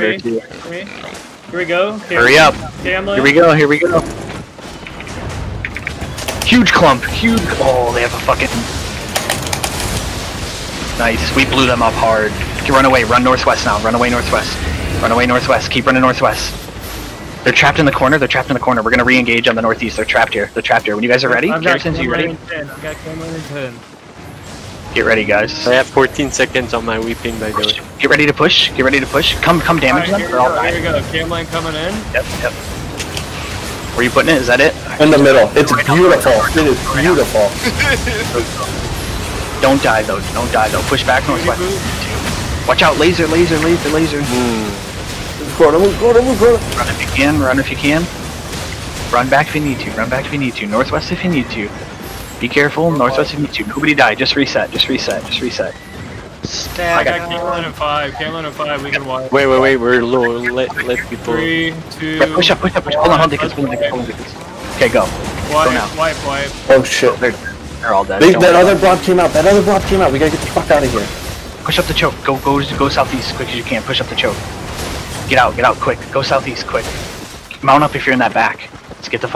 quarter three, too. three. Here we go. Cam- Hurry up. Here we go, here we go. Huge clump, huge. Oh, they have a fucking. Nice, we blew them up hard. Run away, run northwest now, run away northwest. Run away northwest, keep running northwest. They're trapped in the corner, they're trapped in the corner. We're gonna re-engage on the northeast, they're trapped here, they're trapped here. When you guys are ready, Garrisons, you ready? 10. I've got in 10. Get ready, guys. I have 14 seconds on my weeping, by the way. Get ready to push, get ready to push. Come, come damage Alright, them, here, we all go, here we dying. go. Camlann coming in. Yep, yep. Where are you putting it? Is that it? In the middle. It's beautiful. It is beautiful. Don't die though, don't die though. Push back northwest. Watch out, laser, laser, laser, laser. Hmm. Move corner, move corner, move corner. Run if you can, run if you can. Run back if you need to, run back if you need to. Northwest if you need to. Be careful, northwest if you need. Nobody die, just reset, just reset, just reset. I got Camlann in 5. Camlann in 5. We can wipe. Wait, wait, wait, we're low. Let, let people. 3, 2. Yeah, push up, push up, push up. Hold on, hold on, hold on, hold on, hold on. Okay, go. Wipe, now. wipe, wipe. Oh shit. They're, they're all dead. They, that worry. other block came out. That other block came out. We gotta get the fuck out of here. Push up the choke. Go, go, go southeast as quick as you can. Push up the choke. Get out, get out, quick. Go southeast, quick. Mount up if you're in that back. Let's get the fuck.